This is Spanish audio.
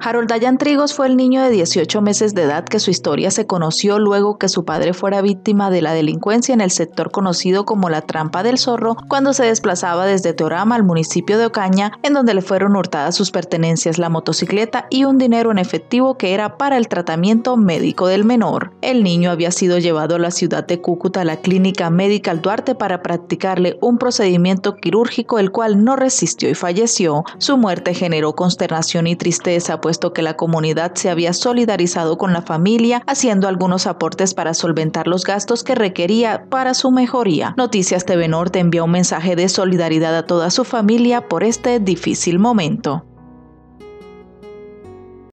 Harold Dayan Trigos fue el niño de 18 meses de edad que su historia se conoció luego que su padre fuera víctima de la delincuencia en el sector conocido como la Trampa del Zorro cuando se desplazaba desde Teorama al municipio de Ocaña, en donde le fueron hurtadas sus pertenencias, la motocicleta y un dinero en efectivo que era para el tratamiento médico del menor. El niño había sido llevado a la ciudad de Cúcuta a la clínica Medical Duarte para practicarle un procedimiento quirúrgico el cual no resistió y falleció. Su muerte generó consternación y tristeza puesto que la comunidad se había solidarizado con la familia, haciendo algunos aportes para solventar los gastos que requería para su mejoría. Noticias TV Norte envió un mensaje de solidaridad a toda su familia por este difícil momento.